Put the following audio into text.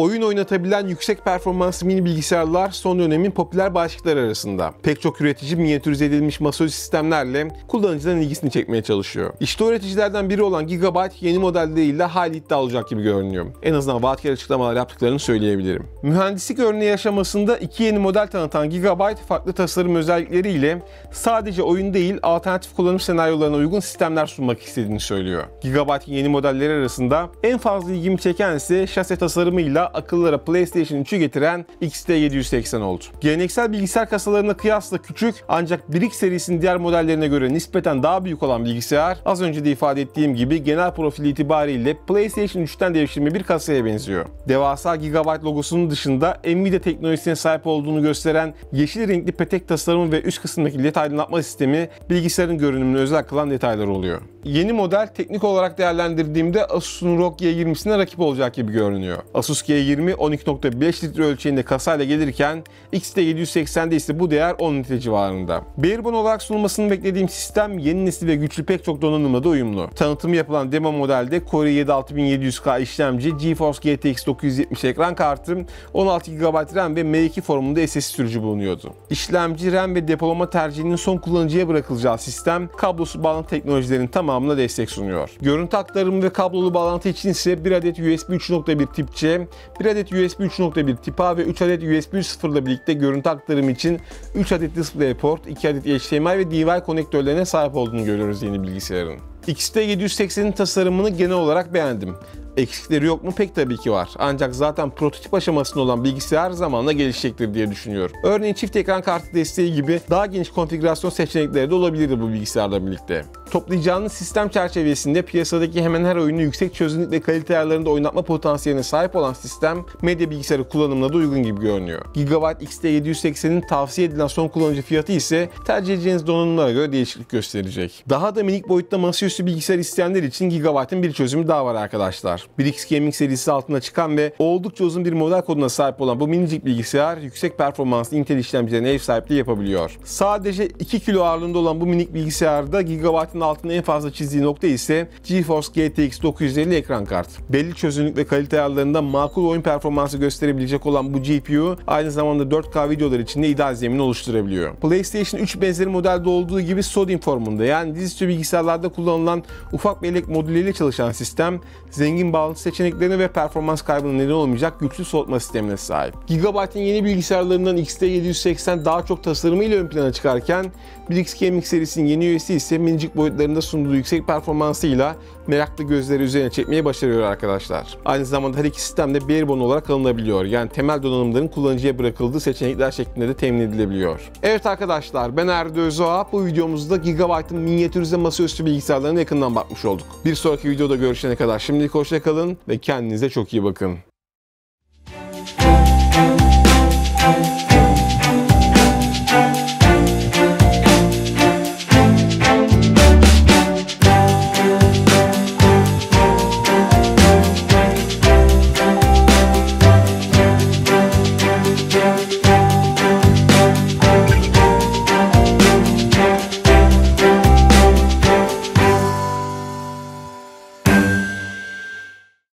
Oyun oynatabilen yüksek performanslı mini bilgisayarlar son dönemin popüler başlıklar arasında. Pek çok üretici minyatürize edilmiş masaüstü sistemlerle kullanıcıların ilgisini çekmeye çalışıyor. İşte üreticilerden biri olan Gigabyte yeni modelleriyle hayli iddia olacak gibi görünüyor. En azından vaatkar açıklamalar yaptıklarını söyleyebilirim. Mühendislik örneği aşamasında iki yeni model tanıtan Gigabyte farklı tasarım özellikleriyle sadece oyun değil alternatif kullanım senaryolarına uygun sistemler sunmak istediğini söylüyor. Gigabyte'in yeni modelleri arasında en fazla ilgimi çeken ise şase tasarımıyla akıllara PlayStation 3'ü getiren XT780 oldu. Geleneksel bilgisayar kasalarına kıyasla küçük ancak Brick serisinin diğer modellerine göre nispeten daha büyük olan bilgisayar az önce de ifade ettiğim gibi genel profil itibariyle PlayStation 3'ten devşirme bir kasaya benziyor. Devasa Gigabyte logosunun dışında Nvidia teknolojisine sahip olduğunu gösteren yeşil renkli petek tasarımı ve üst kısımdaki led aydınlatma sistemi bilgisayarın görünümünü özel kılan detaylar oluyor. Yeni model teknik olarak değerlendirdiğimde Asus'un ROG G20'sine rakip olacak gibi görünüyor. Asus G20 12.5 litre ölçeğinde kasayla gelirken XT780'de ise bu değer 10 litre civarında. Barebone olarak sunulmasını beklediğim sistem yeni nesil ve güçlü pek çok donanımla da uyumlu. Tanıtımı yapılan demo modelde Core i7 6700K işlemci, GeForce GTX 970 ekran kartı, 16 GB RAM ve M2 formunda SSD sürücü bulunuyordu. İşlemci, RAM ve depolama tercihinin son kullanıcıya bırakılacağı sistem, kablosuz bağlantı teknolojilerinin tamamına destek sunuyor. Görüntü aktarımı ve kablolu bağlantı için ise bir adet USB 3.1 tip C, bir adet USB 3.1 tip A ve 3 adet USB 3.0 ile birlikte görüntü aktarımı için 3 adet DisplayPort, 2 adet HDMI ve DVI konektörlerine sahip olduğunu görüyoruz yeni bilgisayarın. XT780'in tasarımını genel olarak beğendim. Eksikleri yok mu? Pek tabii ki var. Ancak zaten prototip aşamasında olan bilgisayar zamanla gelişecektir diye düşünüyorum. Örneğin çift ekran kartı desteği gibi daha geniş konfigürasyon seçenekleri de olabilirdi bu bilgisayarla birlikte. Toplayacağınız sistem çerçevesinde piyasadaki hemen her oyunu yüksek çözünürlük ve kalite ayarlarında oynatma potansiyeline sahip olan sistem medya bilgisayarı kullanımına da uygun gibi görünüyor. Gigabyte XT780'in tavsiye edilen son kullanıcı fiyatı ise tercih edeceğiniz donanımlara göre değişiklik gösterecek. Daha da minik boyutta masaüstü bilgisayar isteyenler için Gigabyte'ın bir çözümü daha var arkadaşlar. BRICS Gaming serisi altında çıkan ve oldukça uzun bir model koduna sahip olan bu minicik bilgisayar yüksek performanslı Intel işlemcilerine ev sahipliği yapabiliyor. Sadece 2 kilo ağırlığında olan bu minik bilgisayarda Gigabyte'ın altında en fazla çizdiği nokta ise GeForce GTX 950 ekran kartı. Belli çözünürlük ve kalite ayarlarında makul oyun performansı gösterebilecek olan bu GPU aynı zamanda 4K videolar için de ideal zemin oluşturabiliyor. PlayStation 3 benzeri modelde olduğu gibi SODIMM formunda yani dizüstü bilgisayarlarda kullanılan ufak bellek modülüyle çalışan sistem zengin bağlantı seçeneklerine ve performans kaybına neden olmayacak güçlü soğutma sistemine sahip. Gigabyte'in yeni bilgisayarlarından XT780 daha çok tasarımıyla ön plana çıkarken BRICS Gaming serisinin yeni üyesi ise minicik boyutlarında sunduğu yüksek performansıyla meraklı gözleri üzerine çekmeyi başarıyor arkadaşlar. Aynı zamanda her iki sistem de barebone olarak alınabiliyor. Yani temel donanımların kullanıcıya bırakıldığı seçenekler şeklinde de temin edilebiliyor. Evet arkadaşlar ben Erdo Özoğa. Bu videomuzda Gigabyte'ın minyatürize masaüstü bilgisayarlarına yakından bakmış olduk. Bir sonraki videoda görüşene kadar şimdilik hoşçakalın ve kendinize çok iyi bakın.